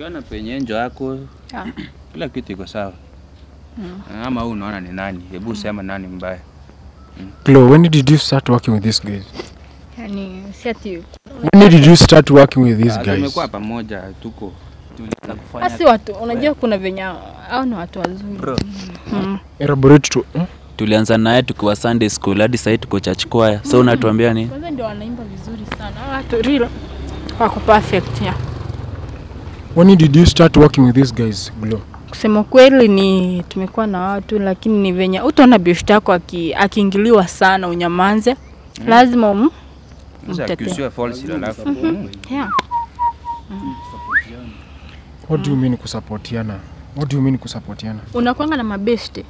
Ukiona penye enjo yako Ah. kila kitu iko sawa. mm. Ama huu unaona ni nani? Hebu sema nani mbaya. mm. Chloe, when did you start working with these guys? Yani si ati When did you start working with these Ah, guys? Tumekuwa pamoja tuko asi watu unajua kuna venye au ni watu wazuri. Bro. Mm. Elaborate to hmm? tulianza naye tukiwa Sunday school hadi sasa tuko church choir. So unatuambia nini? Kwanza ndio wanaimba vizuri sana. Hao Watu real wako perfect ya. When did you start working with these guys, Glo? Kusema kweli ni tumekuwa na watu lakini ni venye utaona beshte yako aki- akiingiliwa sana unyamanze. Lazima um, Mtetee. alafu. yeah. What do you mean kusapotiana? What do you mean kusapotiana? unakwanga na mabeste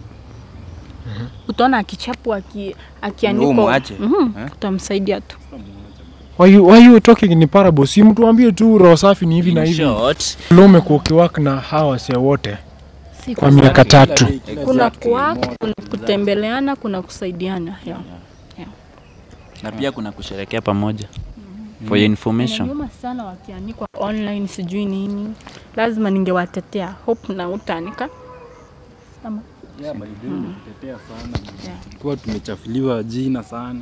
utaona akichapwa aki, Wewe akianikwa muache. Mhm, Eh? utamsaidia tu Why you, why you talking in parables? Si mtuambie tu roho safi ni hivi na hivi. Lo, umekuwa ukiwork na hawa wasee wote si kwa miaka tatu. kuna kuna kutembeleana kuna kusaidiana yeah. na pia kuna kusherekea pamoja. For your information. Nyuma sana wakianikwa online sijui nini lazima ningewatetea hope na Ama- Tulikuwa tumechafuliwa jina sana.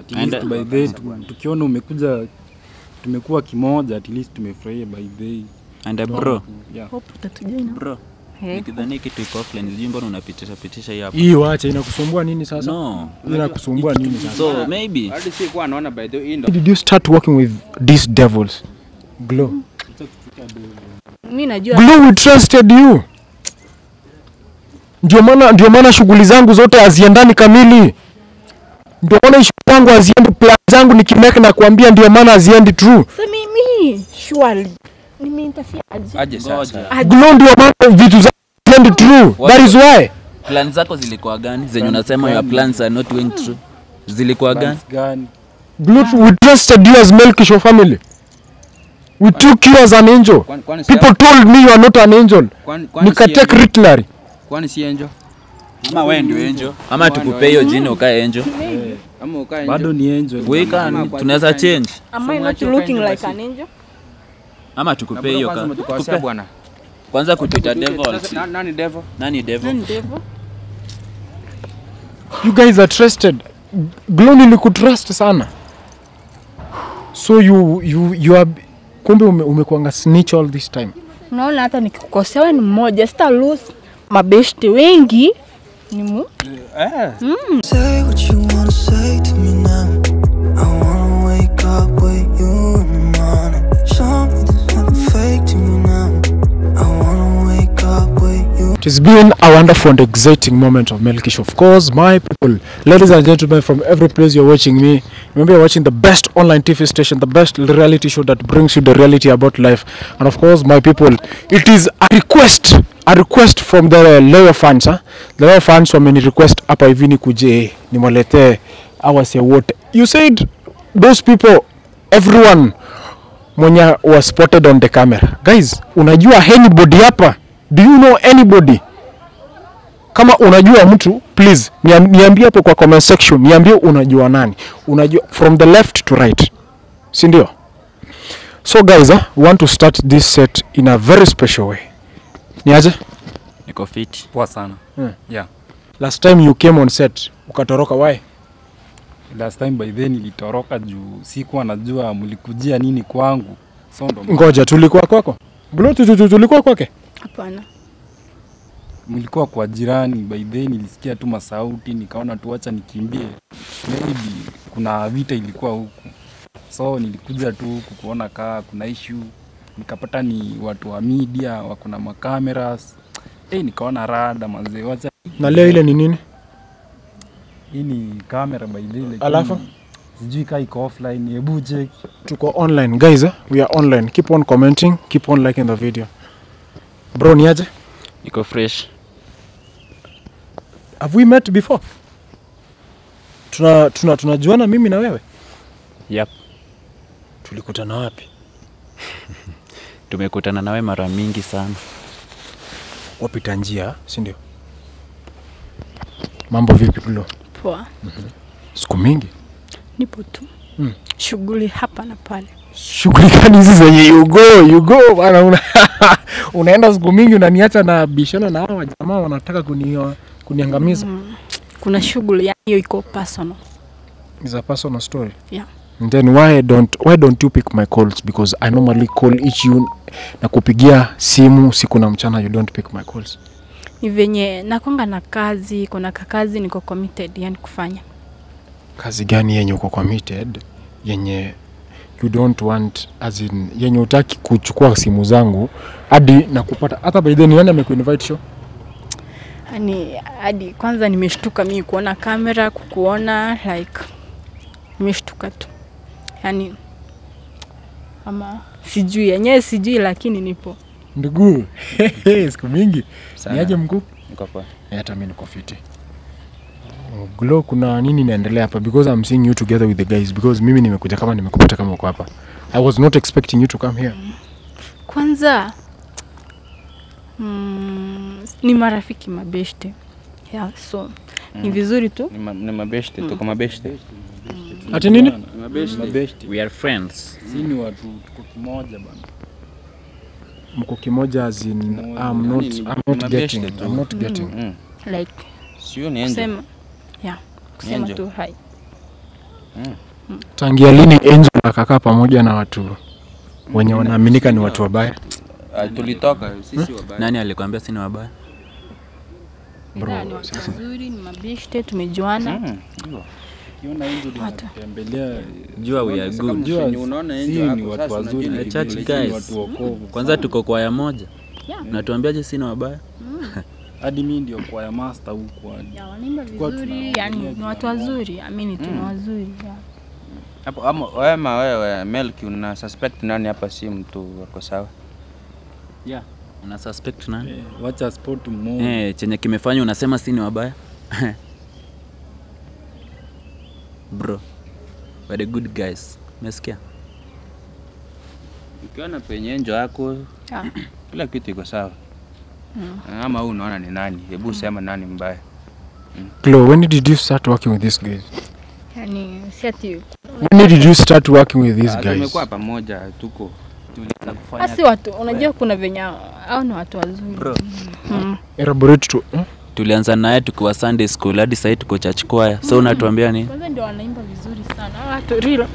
At And- least by the tukiona umekuja tumekuwa kimoja, at least tumefurahia by the And uh, bro, yeah. hope utatujoina bro, nikidhani kitu iko offline, sijui mbona unapitisha pitisha hii hapa. Hii wacha inakusumbua nini sasa? No. Inakusumbua nini sasa? So maybe Hadi si kwa naona by the way ndo did you start working with these devils? Glo. Mimi najua Glow we trusted you. Ndio maana ndio maana shughuli zangu zote haziendani kamili. Ndio maana issue zangu haziendi, plan zangu nikimake na kuambia ndio maana haziendi true. So mimi surely nimeinterfere aje aje sasa. Glow ndio maana vitu zangu haziendi true. That is why. plan zako zilikuwa gani zenye unasema your plans are not going true? Zilikuwa gani? Glow, we trusted you as Melkisho family. We took you as an angel. People told me you are not an angel. Nikatake? Ritlary. Kwani si enjo? Ama wewe ndio angel? Ama tukupe hiyo jina ukae angel? Ama ukae enjo? Bado ni angel. We can tunaweza change. am I not looking like an angel Ama tukupe hiyo ka. tukupe- bwana. Kwanza kutuita devil. Nani devil? Nani devil? nani devil You guys are trusted. Glo nilikutrust sana. So you you you are kumbe ume, umekuanga snitch all this time. unaona hata nikikukosea wewe ni mmoja sita lose mabeshte wengi ni mu Eh. Say It has been a wonderful and exciting moment of Melkish. Of course, my people, ladies and gentlemen, from every place you're watching me, remember you're watching the best online TV station, the best reality show that brings you the reality about life. And of course, my people, it is a request, a request from the loyal fans. Huh? The loyal fans wameni request hapa hivi nikuje nimwaletee awase wote. You said those people, everyone mwenye was spotted on the camera. Guys, unajua anybody hapa? Do you know anybody? Kama unajua mtu please niambia niambie hapo kwa comment section, niambie unajua nani, unajua from the left to right, si ndio? So guys, uh, want to start this set in a very special way. Niaje? Niko fit. Poa sana. Hmm. Yeah. Last time you came on set ukatoroka, why? Last time by then nilitoroka juu sikuwa najua mlikujia nini kwangu. So ndo Ngoja, tulikuwa kwako tu- tulikuwa kwake. Hapana mlikuwa kwa jirani by then nilisikia tu masauti nikaona tu acha nikimbie. Maybe kuna vita ilikuwa huku. So nilikuja tu huku kuona kaa kuna issue. Nikapata ni watu wa media wako na makameras. Eh, nikaona rada mazee, wacha Na leo ile ni nini? hii ni kamera by the way, Alafu? sijui kaa iko offline, hebu check. Tuko online guys, we are online. Keep on commenting, keep on liking the video. Bro, niaje? Niko fresh. Have we met before? Tuna tuna tunajuana mimi na wewe? Yep. Tulikutana wapi? Tumekutana nawe mara mingi sana. Wapita njia, si ndio? Mambo vipi Glo? poa Siku mingi. nipo tu Mm. shughuli hapa na pale shughuli gani hizi zenye? You go you go. Bana una, unaenda siku mingi unaniacha na bishana na hawa jamaa wanataka kuni, kuniangamiza. Kuna shughuli yani hiyo iko personal. Is a personal story. Yeah. And then why don't why don't you pick my calls? Because I normally call each you na kupigia simu siku na mchana you don't pick my calls. Ni venye nakwanga na kazi kuna kakazi niko committed yani kufanya. Kazi gani yenye uko committed? Yenye you don't want as in yenye utaki kuchukua simu zangu hadi na kupata hata by then nani amekuinvite show yani hadi kwanza nimeshtuka mimi kuona kamera kukuona like nimeshtuka tu. Yani ama sijui yenyewe sijui lakini nipo. Ndugu siku mingi. Niaje mkuu? Niko poa. Eh, hata mimi niko fiti Glo, kuna nini inaendelea hapa? Because I'm seeing you together with the guys because mimi nimekuja kama nimekupata kama uko hapa. I was not expecting you to come here. Kwanza mm, ni marafiki mabeshte. Yeah, so ni vizuri tu. Ni ma- Ni mabeshte, tuko mabeshte. ati nini? Mabeshti we are friends. Si ni watu tuko kimoja bana. Mko kimoja as in I'm not, I'm not getting. I'm not getting. Mm. like Sio ni kusema yeah, kusema Angel. tu hai tangia lini Angel akakaa pamoja na watu wenye wanaaminika ni watu wabaya? Ah, tulitoka. Sisi wabaya. nani alikwambia sini wabaya? Bro, ni watu wazuri ni mabeshte tumejuana. Mm, jua we are good. Jua unaona si Angel ni watu wazuri. ni ni church guys. ni kwanza tuko kwaya moja. Yeah. natuambiaje sina wabaya hadi mi ndio kwaya master huko hadi Ya wanaimba vizuri yani ni watu wazuri amini tu ni wazuri. Hapo ama wema wewe Melki una suspect nani hapa si mtu wako sawa? yeah. una suspect nani Eh, wacha sport mmoja eh, chenye kimefanya unasema si ni wabaya bro we're the good guys umesikia Ukiona penye njo yako Yeah. kila kitu iko sawa. Ama wewe unaona ni nani? Hebu sema nani mbaya. Glo, when did you start working with these guys yani si ati when did you start working with these Ah, guys Tumekuwa pamoja tuko tulianza kufanya asi watu unajua kuna venye au ni watu wazuri Bro. mm. elaborate to hmm? tulianza naye tukiwa sunday school hadi sasa tuko church choir so unatuambia nini kwanza ndio wanaimba vizuri sana Hao watu real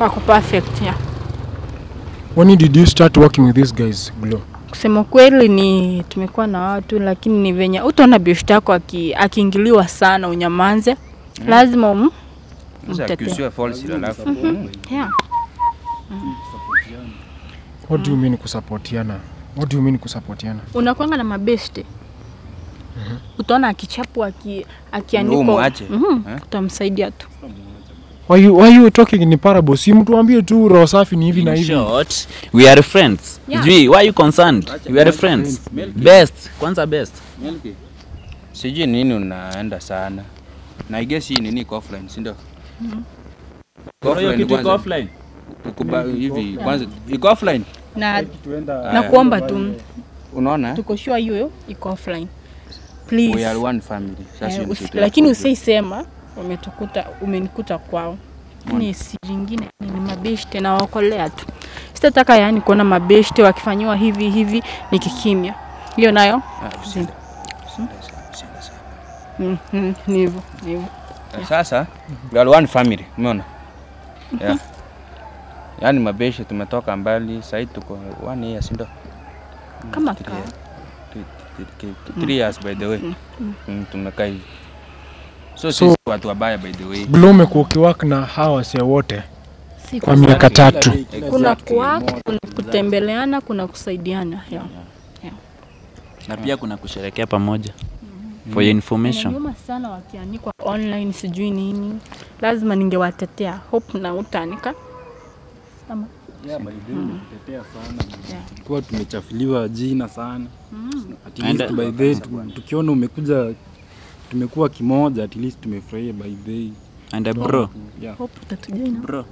wako perfect yeah. when did you start working with these guys Glo? Kusema kweli ni tumekuwa na watu lakini ni venye utaona beshte yako aki- akiingiliwa sana unyamanze mm. lazima um, mtetee. alafu. yeah. what do you mean kusapotiana what do you mean kusapotiana unakwanga na mabeshte utaona akichapwa aki, akiandikwa mm -hmm. Eh? utamsaidia tu why you, why you talking in parables? si mtu ambie tu roho safi ni hivi na In hivi short, we are friends Yeah. Jui, why you concerned we are friends best kwanza best Milky. Sijui nini unaenda sana. Na I guess hii nini iko offline, si ndio? Iko offline kwanza. Kukuba- hivi kwanza iko offline. na, na kuomba tu Unaona? tuko sure hiyo iko offline We are one family. Sasa ya lakini usiisema umetukuta umenikuta kwao ni siri ingine ni mabeshte na wakolea tu sitataka yani kuona mabeshte wakifanyiwa hivi hivi nikikimya hiyo nayo nivo usiende. Usiende sana, usiende sana. mm, mm, ni hivyo ni hivyo Na Sasa we are one family, umeona? Yeah. Yaani mabeshe tumetoka mbali, sasa tuko one year, sindo kama years. Three- years by the way. Tumekaa hivi. So, So- sisi watu wabaya by the way. Blue umekuwa ukiwork na hawa wasee wote si kwa miaka tatu. Kuna kuwak, kuna kutembeleana kuna kusaidiana. Yeah. Yeah. na pia kuna kusherekea pamoja for your information. Nyuma sana wakianikwa online sijui nini. Lazima ningewatetea. Hope na utanika ama Yeah, by the way, Yeah. Kwa tumechafuliwa jina sana. At And- least by the way, tukiona umekuja tumekuwa kimoja at least tumefurahia by the way. and uh, bro. Yeah. hope utatujoin bro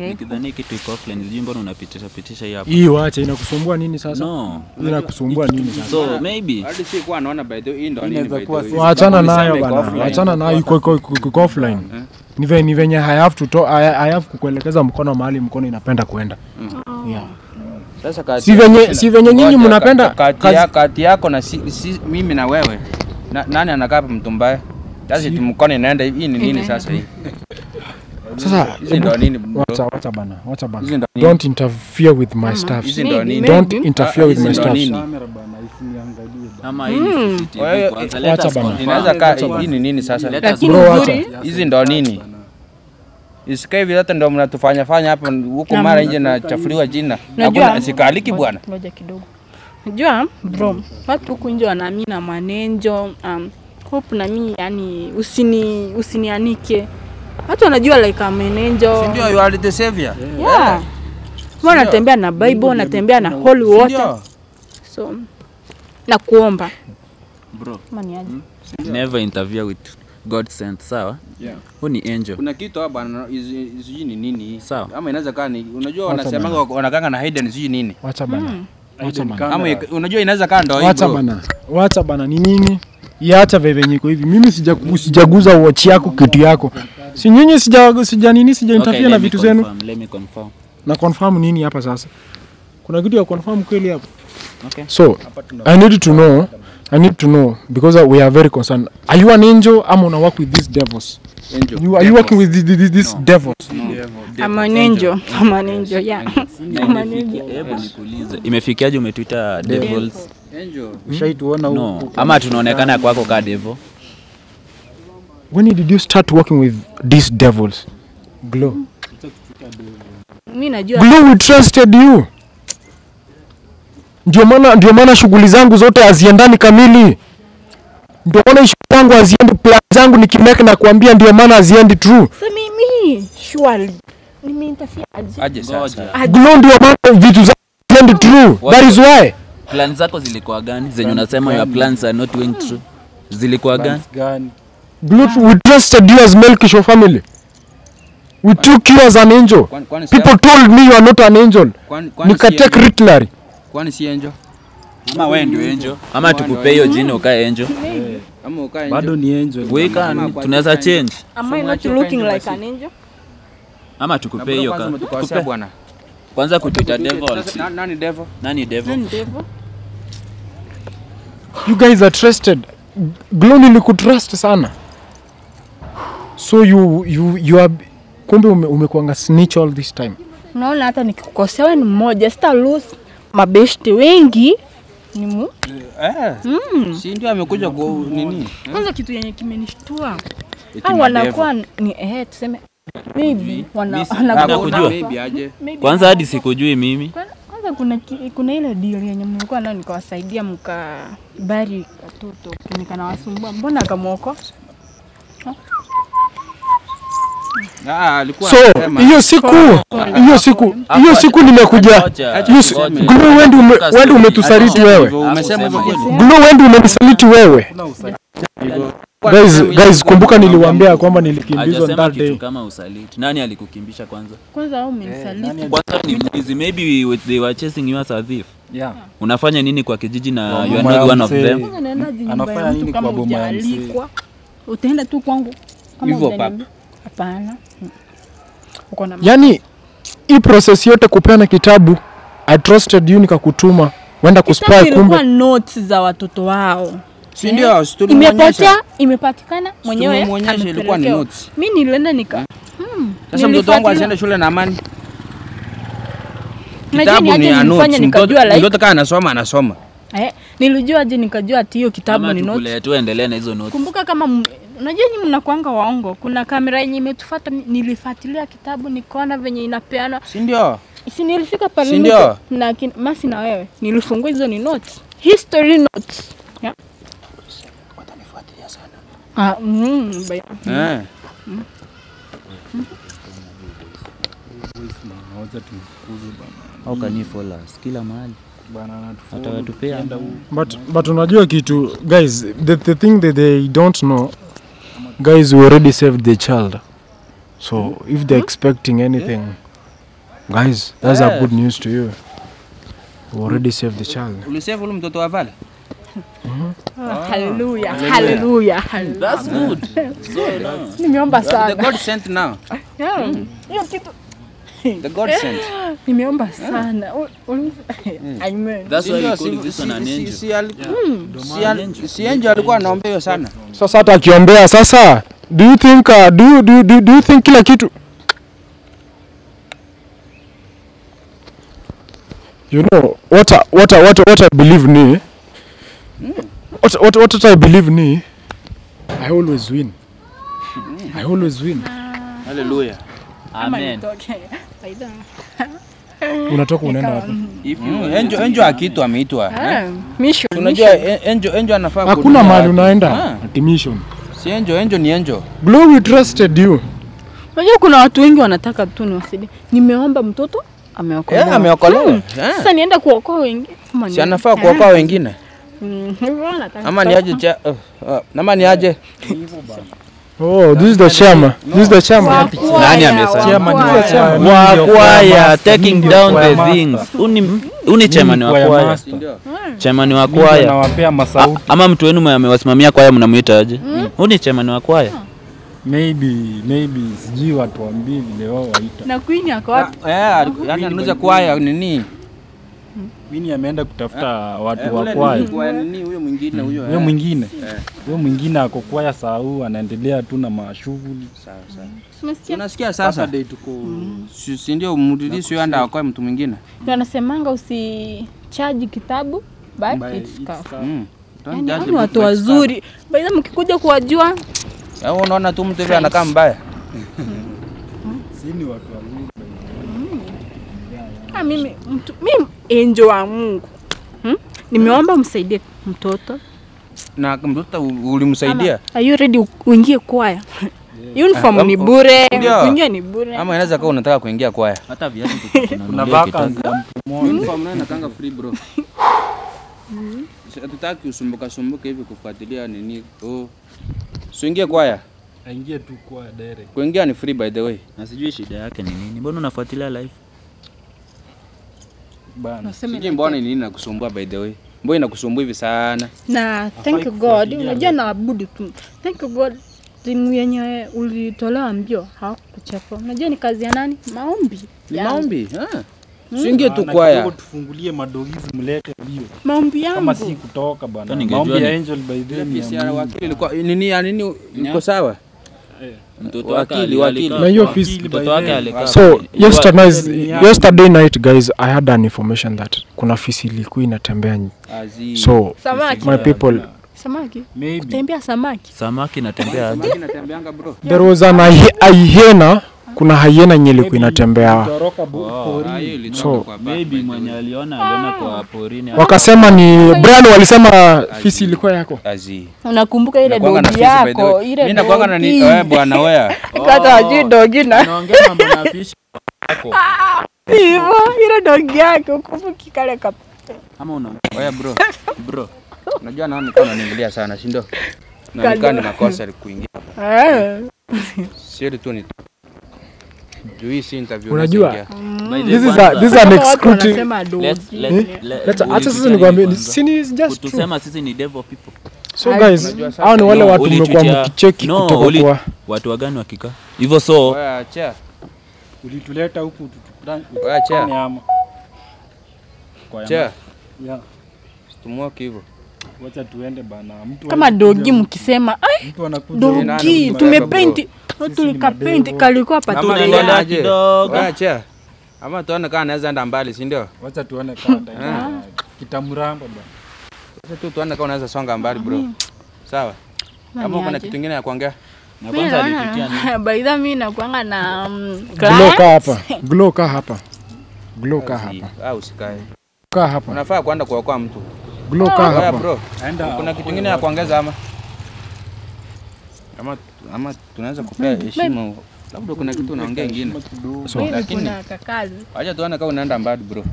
Eh, nikidhani kitu iko offline sijui mbona unapitisha pitisha hii hapa. Hii wache inakusumbua nini sasa? No. Inakusumbua nini sasa? So maybe. Hadi si kwa naona by the way hii ndo nini Inaweza by the kuwa way. si- waachana nayo bana. Achana waachana nayo iko iko offline. Ni venye ni venye I have to talk, I, I have kukuelekeza mkono mahali mkono inapenda kwenda yeah. Sasa kati Si venye- si venye nyinyi mnapenda kati, kati yako na si, si, mimi na wewe na, nani anakaa hapa mtu mbaya? Sasa eti naenda hii ni nini sasa hii? Sasa Hizi ndo nini? wacha wacha bana wacha bana don't interfere with my stuff Hizi ndo nini? don't interfere with hizi my ndo stuff nini? Kamera bana isiniangalie bana. ama hii ni CCTV Wewe, kwanza wacha let us bana. Inaweza kaa hii ni nini sasa? Bro, wacha. Hizi ndo nini? Isikae hivi hata ndo mnatufanya fanya hapa huko mara nje na chafuliwa jina. Hakuna sikaliki bwana. ngoja kidogo najua bro watu huku nje wanaamini na manenjo um, hope na mi yani usini usinianike watu wanajua like a menenjo Si ndio you are the savior? yeah yeah. natembea na bible natembea na holy water so na kuomba bro Maniaje. Hmm? never interfere with god sent sawa Yeah. huu ni angel Kuna kitu hapa sijui ni nini. Sawa. Ama inaweza kaa ni unajua wanasemanga wanakanga na hidden sijui nini. wacha bana wacha bana. unajua inaweza kaa ndo hii wacha bana. Wacha bana ni nini iacha vevenye iko hivi. Mimi sija- sijaguza watch yako kitu yako. Si nyinyi sija, sija nini sija Okay, interfere let na vitu zenu? let me confirm. na confirm nini hapa sasa? Kuna kitu ya confirm kweli hapa? Okay. so i need to know i need to know because we are very concerned. Are you an angel ama una work with these devils Angel. you, are you working with these, these, these devils I'm an angel. I'm an angel, yeah. I'm an angel. Imefikiaje umetuita devils? Angel. ushaituona No, huku ama tunaonekana kwako ka devil? when did you start working with these devils? Glow. Mimi najua. Glow we trusted you. Ndio maana ndio maana shughuli zangu zote haziendani kamili. Ndio maana zangu haziendi plan zangu nikimeka na kuambia ndio maana haziendi true. So mimi surely. Nimeinterfere aje? Aje sasa. Glow ndio maana vitu zangu haziendi true. That is why. Plan zako zilikuwa gani? Zenye unasema your plans are not going true, Zilikuwa gani? Plans glow we trusted you as Melkisho family. We took you as an angel. Kwani people told me you are not an angel. Nikatake angel? ritlary Kwani si angel? Ama wewe ndio angel? Ama tukupe hiyo jina ukae angel? Ama ukae bado ni angel We can tunaweza change. Am I not looking like an angel? Ama tukupe hiyo ka. Tukupe. bwana. Kwanza kutuita devil. Nani devil? Nani devil? Nani devil? you guys are trusted glow nilikutrust sana so you you you are kumbe ume, umekuanga snitch all this time Unaona hata nikikukosea ni mmoja, sita lose mabeshte wengi ni mu. Eh. Si ndio amekuja kwa nini? Kwanza kitu yenye kimenishtua Au wanakuwa ni eh, tuseme maybe wana Mimi si- wanakuwa- Nakujua. Maybe aje. maybe Kwanza hadi sikujui mimi. Kwanza- kuna ki- kuna ile deal yenye mlikuwa nayo nikawasaidia mkabari watoto kutumika na wasumbua, mbona akamwoko? Ah, so hiyo siku hiyo siku hiyo siku nimekuja Glo. Wendi ume, wendi umetusaliti wewe Hivyo, Umesema hivyo kweli? Glow wendi umenisaliti wewe guys guys kumbuka niliwambia kwamba nilikimbizwa Hajasema that day kama usaliti. Nani alikukimbisha kwanza? Kwanza au umenisaliti Kwanza ni mwizi. Maybe they were chasing you as a thief. yeah Unafanya nini kwa kijiji na you are not one of them? Anafanya nini kwa boma ya mzee? Utaenda tu kwangu kama Hivyo hujaniambia? Hapana. Uko na yani hii process yote kupeana kitabu i trusted you nikakutuma wenda kuspy kumbe notes za watoto wao. Si ndio? Studio Imepotea, imepatikana mwenyewe. Mwenyewe ilikuwa ni notes. Mimi nilienda nika hmm, Sasa mtoto wangu asiende shule na amani. Kitabu ni ya notes. Mtoto kama anasoma anasoma. eh, nilijua aje nikajua ati hiyo kitabu ni notes. Tuendelee na hizo notes. Kumbuka kama unajua nyinyi mnakuanga waongo. Kuna kamera yenye imetufuata, nilifuatilia kitabu nikaona venye inapeana. Si ndio? Si nilifika pale Si ndio? na kin, masi na wewe. Nilifungua hizo ni notes. History notes. Yeah. Ah, mm, baya. Eh. Mm. you follow us? Kila mahali. Atawatupea. but but unajua kitu guys the, the thing that they don't know guys we already saved the child so if they're expecting anything Guys, that's a good news to you. We already saved the child. Ulisave ule mtoto wa. That's good. So, no. Nimeomba The sana. God sent now. Yeah. Hiyo kitu The God sent. nimeomba sana. U- Amen. That's why you call si- this one an angel. alikuwa anaombea hiyo sana. Sasa hata akiombea sasa, do you think uh, do you, do, you- do, you- do you think kila kitu you know what I- what I- what I- what I believe ni what what what I believe ni I always win. I always win. Hallelujah. Amen. Amen. Aidha. Unatoka unaenda wapi? Enjo enjo akitu angel ameitwa. eh? Ah, mission. Unajua enjo enjo angel anafaa Hakuna mahali watu. unaenda. Ah, Ati mission. Si enjo enjo ni enjo. Glory trusted you. Unajua kuna watu wengi wanataka tu niwasaidie. Nimeomba mtoto ameokolewa. Yeah, ameokolewa. Hmm. Eh. Sasa nienda kuokoa wengine. Si anafaa kuokoa wengine. Mm, Ama ni aje cha uh, uh, ama ni aje? Oh, this is the chairman. This is the chairman. Nani amesema? Wa kwaya taking down the things. Uni uni chairman wa kwaya. Chairman wa Kwaya. Anawapea Nawapea masauti. Ama mtu wenu amewasimamia kwaya mnamuita aje? Uni chairman wa kwaya. Maybe maybe sijui watu wambie vile wao waita. Na Queen yako wapi? Eh, yani anauza kwaya nini? Mimi ameenda kutafuta watu Eh, wa kwaya. huyo mwingine huyo? Huyo eh. mwingine Eh. huyo mwingine ako kwaya saa huu anaendelea tu na mashughuli. Sawa sawa. Unasikia sasa? Tuko Si si ndio mrudisi huyo anda akoe mtu mwingine? Ndio anasemanga usichaji kitabu by by its cover. Mm. Yaani ni watu wazuri. Baidha mkikuja kuwajua Au unaona tu mtu hivi anakaa mbaya? Si ni watu wazuri. ah, mimi mtu mimi enjo wa Mungu. Hmm? Nimeomba msaidie mtoto. Na mtoto ulimsaidia? Ama, Are you ready uingie kwaya? Uniform ni bure, kuingia ni bure. Ama inaweza kuwa unataka kuingia kwaya. Hata viatu Kuna vacancy. Uniform nayo nakanga free bro. Si- Hatutaki usumbuka sumbuka hivi kufuatilia nini. Oh. Usiingie kwaya. Aingie tu kwaya direct. Kuingia ni free by the way. Na sijui shida yake ni nini. Mbona unafuatilia live? Bana. Sijui mbona ni nini nakusumbua by the way. Mbona inakusumbua hivi sana? na thank you God, unajua naabudu tu. Thank you God, timu yenye ulitolewa mbio hawakuchapa. Unajua ni kazi ya nani? Maombi. Ni maombi. Ah. Singe tu Bana, kwaya. tufungulie madogizi mlete hiyo. Maombi yangu. Kama si kutoka bwana. Maombi ya Angel by the way nini ya nini Niko sawa? So yesterday, night, yesterday night guys, I had an information that kuna fisi ilikuwa inatembea. So Samaki. my people, Samaki. Maybe. Kutembea samaki. Samaki there was an hy- a hyena, kuna hyena yenye ilikuwa inatembea. Ah, ilitoka So, porini. Wakasema ni Brian, walisema fisi ilikuwa yako. Unakumbuka ile dogi yako, ile dogi. wewe bwana wewe. Hata wajui dogi na hivyo, ile dogi yako ukumbuki kale kap. Ama una Wewe bro. bro. Unajua naona kama unaniingilia sana, si ndio? Na nikaa ni makosa kuingia. Eh. Sio tu ni juu hii si interview. Unajua, Leta- Hata sasa. Kutusema sisi ni devil people. So guys, hao ni wale No, watu mmekuwa mkicheki no, kutoka uli- kwa Watu wagani wakikaa? Hivyo so Ulituleta huku hivyo. Wacha tuende bana. Mtu Kama dogi mkisema dogi tumepenti tulikapainti madevo. kalikuwa kidogo. Acha. Ama tuone kama anaweza enda mbali, si ndio? Wacha tuone kama ataenda kitamramba bana. Sasa tu tuone kama unaweza songa mbali bro. Sawa. Kama kuna kitu kingine ya kuongea? na kwanza alitutia nini? baidha mimi nakuanga na mm, Glow ka hapa. Glow ka hapa. Glow ka hapa. Au usikae. Ka hapa. Unafaa kwenda kuokoa mtu. Glow ka hapa. bro. Kuna kitu kingine ya kuongeza ama? Ama ama tunaweza kupea heshima. Labda kuna kitu unaongea ingine. So, lakini- Acha tuone kama unaenda mbali bro.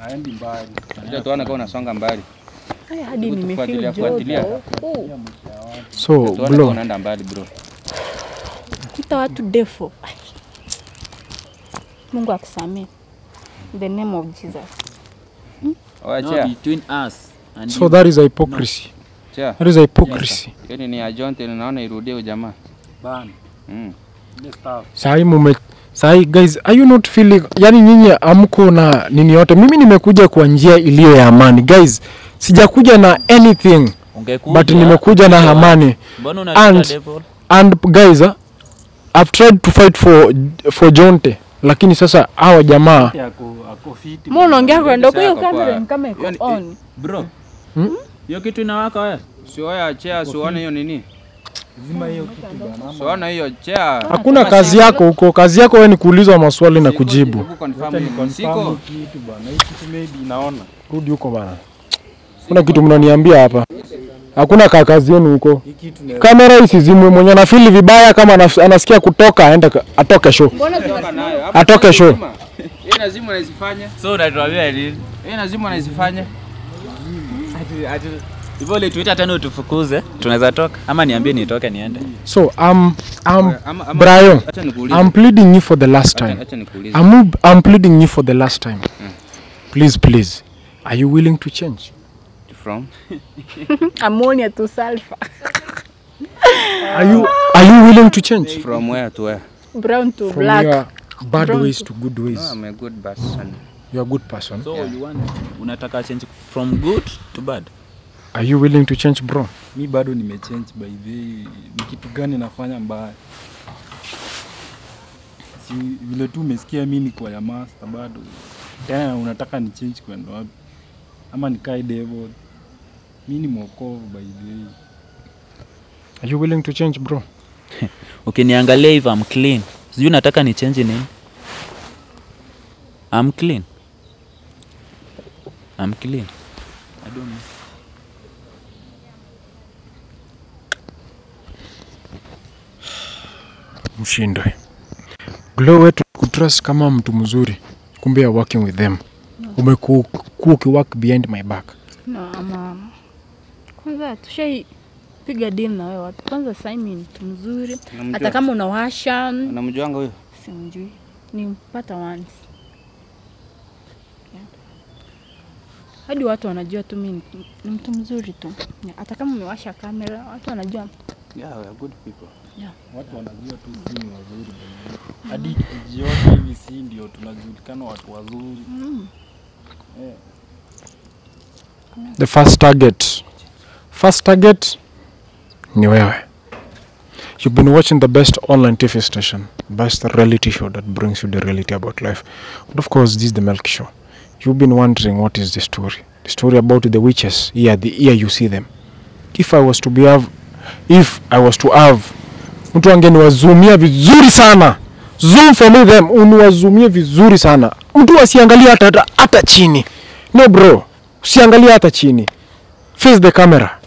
aendi mbali. Acha tuone kama unasonga mbali. Haya hadi nimefikia fuatilia. so bro, unaenda mbali bro. kuta watu defo Mungu akusamee. In the name of Jesus. Oya, No, between us and So you. that is a hypocrisy. Chair. That is a hypocrisy. Hiyo ni ya Jonte naona irudie ujamaa. jamaa. Bana, Mm. Sahi mume sahi guys, are you not feeling yani nyinyi amko na nini yote? Mimi nimekuja kwa njia iliyo ya amani. Guys, sijakuja na anything Ungekuja, but nimekuja na amani. And- And guys, uh, I've tried to fight for for Jonte lakini sasa hawa jamaa Ako ako fiti. Mbona ongea kwa huko? Hiyo kwa- kamera kama iko on. Bro. Hiyo kitu inawaka wewe? Sio oya chair, sione hiyo nini? Zima hiyo kitu bana. Siona hiyo chair. hakuna kazi yako huko. Kazi yako wewe ni kuulizwa maswali na kujibu. hiyo. Siko. kitu bana. Hii kitu maybe inaona. Rudi huko bana. Kuna kitu mnaniambia hapa. Hakuna ka kazi yenu huko. Kamera isizimwe, mwenye anafili vibaya kama anasikia kutoka aende atoke show. Atoke show. Yeye lazima anazifanya. So unatuambia nini? Yeye lazima unaizifanya. Hivyo ulituita tena utufukuze, tunaweza toka ama niambie nitoke niende. So um, um, Brayo. I'm pleading you for the last time. I'm, I'm pleading you for the last time. Please, please. Are you willing to change? From? ammonia to sulfur. Are you are you willing to change From where to where? Brown to from black. your bad Brown ways to- to good No, ways? I'm a good person. You're a good person. So yeah. you want unataka change from good to bad? Are you willing to change, bro? mi bado nimechange by the. Ni kitu gani nafanya mbaya? Si vile tu umesikia mi ni kwa ya master bado. Tena unataka ni change kwenda wapi? Ama nikae devil. Mi ni mwokovu by the way. Are you willing to change, bro? Ukiniangalia hivi I'm clean. Sijui nataka ni change nini? I'm clean. I'm clean. I don't know. Mshindwe. Glow wetu kutrust kama mtu mzuri, kumbe ya working with them. Umekuwa ukiwork behind my back. No, ama kwanza tushaipiga deal na wewe wapi? Kwanza Simon ni mtu mzuri, hata kama unawasha Unamjuanga huyo? simjui, nimpata once Yeah. Hadi watu wanajua tu mi ni mtu mzuri tu, hata kama umewasha kamera watu wanajua Yeah, we are good people. Yeah. Watu wanajua tu si ni wazuri. Hadi tukijiona hivi si ndio tunajulikana watu wazuri. mm. yeah. The first target. First target ni wewe. You've been watching the best online TV station, best reality show that brings you the reality about life. And of course, this is the Milk Show. You've been wondering what is the story? The story about the witches. here, the here you see them. If I was to be have, if I was to have, mtu angeniwazumia vizuri sana. Zoom for me them, uniwazumie vizuri sana. Mtu asiangalie hata, hata, chini. No bro, usiangalie hata chini. Face the camera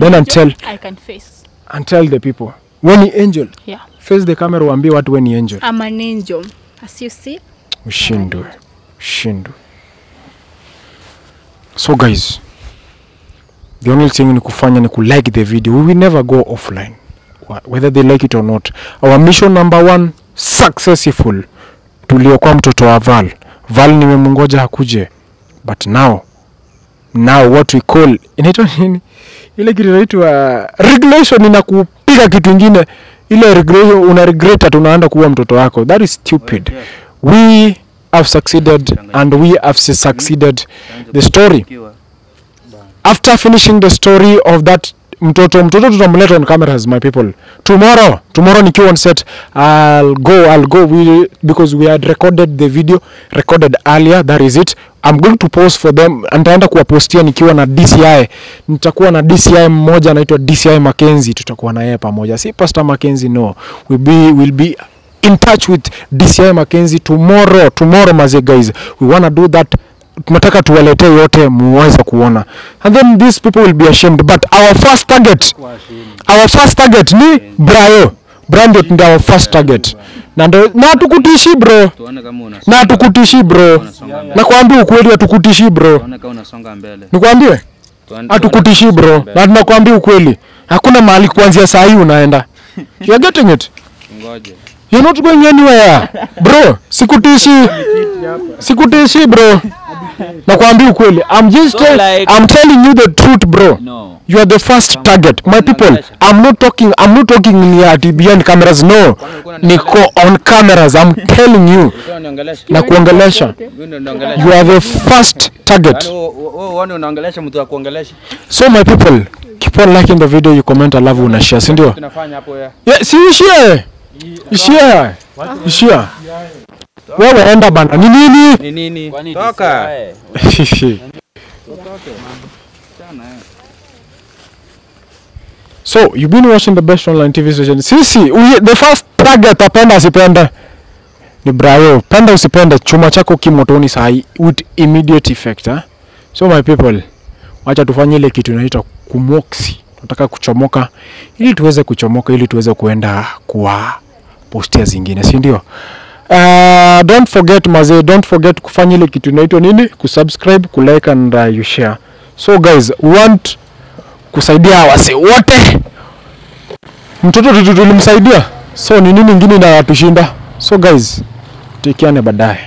Then and tell I can face and tell the people when ni angel. yeah. Face the camera waambie watu when ni angel. I'm an angel as you see Ushindwe. Ushindwe. So guys, the only thing ni kufanya ni kulike the video. We will never go offline. Whether they like it or not. Our mission number one successful. Tuliokuwa mtoto wa Val. Val nimemungoja hakuje. But now now what we call inaitwa nini? Ile kitu inaitwa regulation inakupiga kitu ingine. Ile regulation una regret unaenda kuwa mtoto wako. That is stupid. We have succeeded and we have succeeded the story. After finishing the story of that mtoto mtoto tutamleta on cameras my people. Tomorrow tomorrow nikiwa on set i'll go i'll go we, because we had recorded the video recorded earlier that is it. I'm going to post for them nitaenda kuwapostia nikiwa na dci nitakuwa na dci mmoja anaitwa dci mackenzie tutakuwa na yeye pamoja. Si pastor mackenzie no. We'll be, we'll be in touch with dci mackenzie tomorrow tomorrow maze guys. We wanna do that. Tunataka tuwaletee yote muweze kuona. And then these people will be ashamed. But our first target our first target ni brayo. Brando ndio our first target. Na ndo na tukutishi bro. Na tukutishi bro. Nakwambia ukweli atukutishi bro. Nikwambie? Kama bro na tunakwambia ukweli. Hakuna mahali kuanzia saa hii unaenda. You are getting it? Ngoje. You're not going anywhere. Bro, sikutishi. Sikutishi bro. Nakwambia ukweli. I'm just So like- I'm telling you the truth bro. No. You are the first target. My people, I'm not talking I'm not talking ati behind cameras no. Niko on cameras. I'm telling you. Na kuongelesha. You are the first target. Yaani. So my people, keep on liking the video, you comment, I love una share, si ndio? Yeah, si ishie. Ishie. Ishia. Wewe enda bana. Ni nini? Ni nini? Toka. so you've been watching the best online tv station sisi we, the first target apenda asipende ni brayo penda usipende chuma chako kimotoni sahi with immediate effect eh? so my people wacha tufanye ile kitu inaitwa kumoksi tunataka kuchomoka ili tuweze kuchomoka ili tuweze kuenda kuwa postia zingine si ndio? Uh, don't forget mazee don't forget kufanya ile kitu inaitwa nini? Kusubscribe kulike and uh, you share. So guys want kusaidia wase wote. Mtoto tu- tu- tulimsaidia. So ni nini ingine inawatushinda so guys tuikiane baadaye